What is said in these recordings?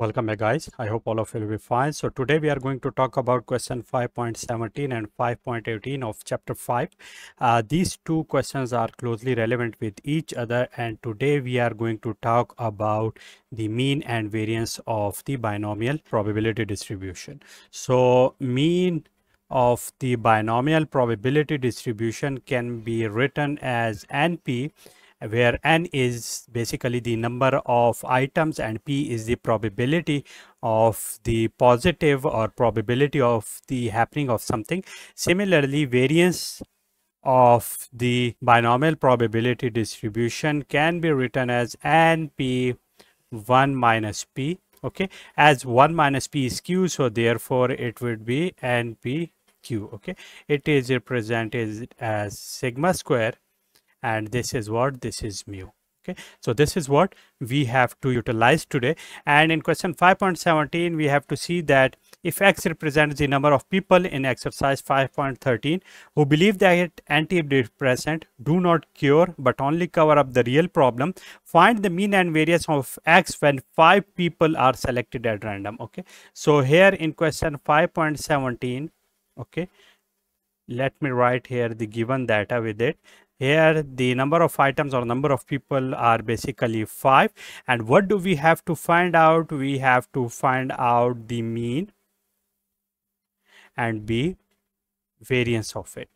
Welcome back guys. I hope all of you will be fine. So today we are going to talk about question 5.17 and 5.18 of chapter 5. Uh, these two questions are closely relevant with each other and today we are going to talk about the mean and variance of the binomial probability distribution. So mean of the binomial probability distribution can be written as NP where n is basically the number of items and p is the probability of the positive or probability of the happening of something. Similarly, variance of the binomial probability distribution can be written as np 1 minus p okay as 1 minus p is q so therefore it would be np q okay it is represented as sigma square and this is what this is mu okay? So this is what we have to utilize today. And in question 5.17 we have to see that if x represents the number of people in exercise 5.13 who believe that antidepressant do not cure but only cover up the real problem find the mean and variance of x when five people are selected at random okay? So here in question 5.17 okay let me write here the given data with it here the number of items or number of people are basically 5 and what do we have to find out? We have to find out the mean and b variance of it.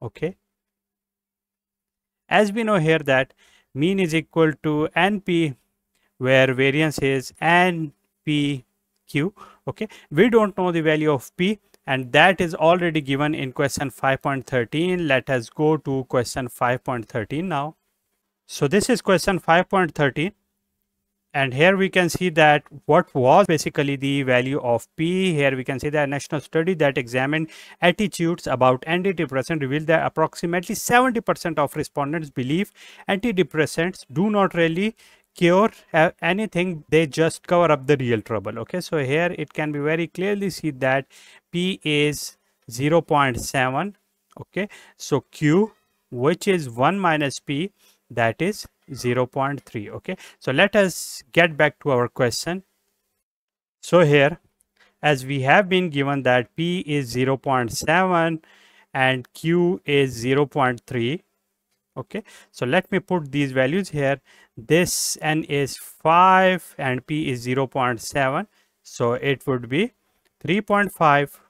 Okay. As we know here that mean is equal to np where variance is npq okay. We don't know the value of p and that is already given in question 5.13 let us go to question 5.13 now. So this is question 5.13 and here we can see that what was basically the value of p. Here we can see that a national study that examined attitudes about antidepressant revealed that approximately 70 percent of respondents believe antidepressants do not really cure anything they just cover up the real trouble okay? So here it can be very clearly see that p is 0 0.7 okay? So q which is 1 minus p that is 0 0.3 okay? So let us get back to our question. So here as we have been given that p is 0 0.7 and q is 0 0.3 okay so let me put these values here. This n is 5 and p is 0 0.7 so it would be 3.5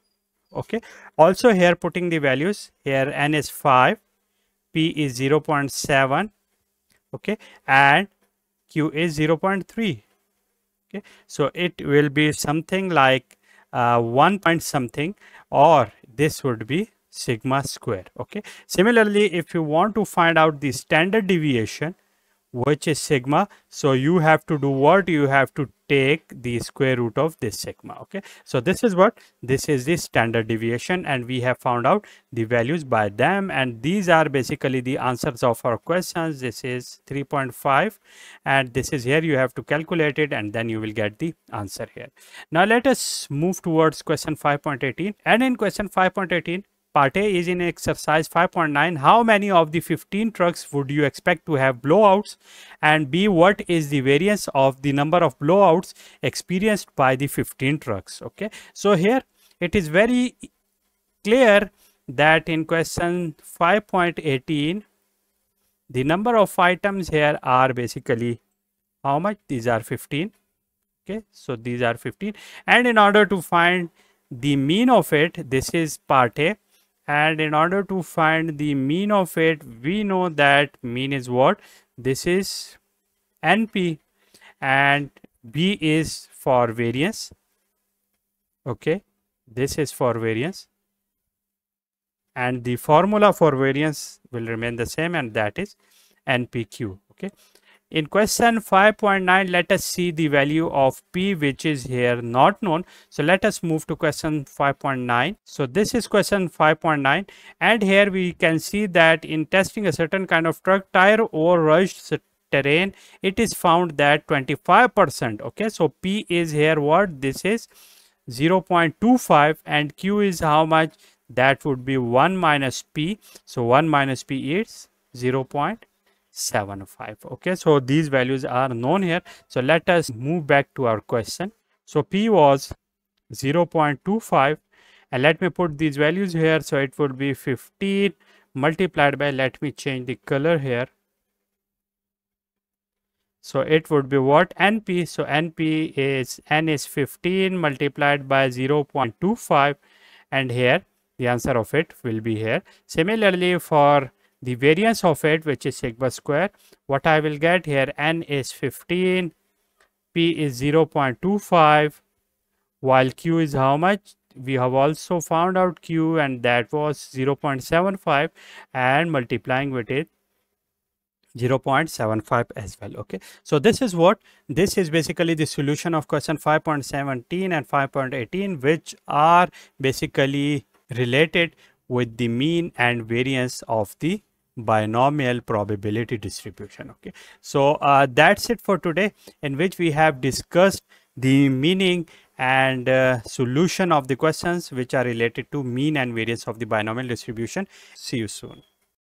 okay also here putting the values here n is 5 p is 0 0.7 okay and q is 0 0.3 okay so it will be something like uh, 1 point something or this would be sigma square okay? Similarly if you want to find out the standard deviation which is sigma so you have to do what? You have to take the square root of this sigma okay? So this is what? This is the standard deviation and we have found out the values by them and these are basically the answers of our questions. This is 3.5 and this is here. You have to calculate it and then you will get the answer here. Now let us move towards question 5.18 and in question 5.18 Part A is in exercise 5.9. How many of the 15 trucks would you expect to have blowouts? And B, what is the variance of the number of blowouts experienced by the 15 trucks? Okay, so here it is very clear that in question 5.18, the number of items here are basically how much? These are 15. Okay, so these are 15. And in order to find the mean of it, this is part A and in order to find the mean of it we know that mean is what? This is np and b is for variance. Okay this is for variance. And the formula for variance will remain the same and that is npq okay in question 5.9, let us see the value of P which is here not known. So let us move to question 5.9. So this is question 5.9 and here we can see that in testing a certain kind of truck tire over rushed terrain, it is found that 25%. Okay, so P is here what? This is 0.25 and Q is how much? That would be 1 minus P. So 1 minus P is 0.25 0.75 okay so these values are known here. So let us move back to our question. So p was 0.25 and let me put these values here. So it would be 15 multiplied by let me change the color here. So it would be what? Np so np is n is 15 multiplied by 0.25 and here the answer of it will be here. Similarly for the variance of it which is sigma square what i will get here n is 15 p is 0.25 while q is how much? We have also found out q and that was 0.75 and multiplying with it 0.75 as well okay? So this is what this is basically the solution of question 5.17 and 5.18 which are basically related with the mean and variance of the binomial probability distribution okay? So uh, that's it for today in which we have discussed the meaning and uh, solution of the questions which are related to mean and variance of the binomial distribution. See you soon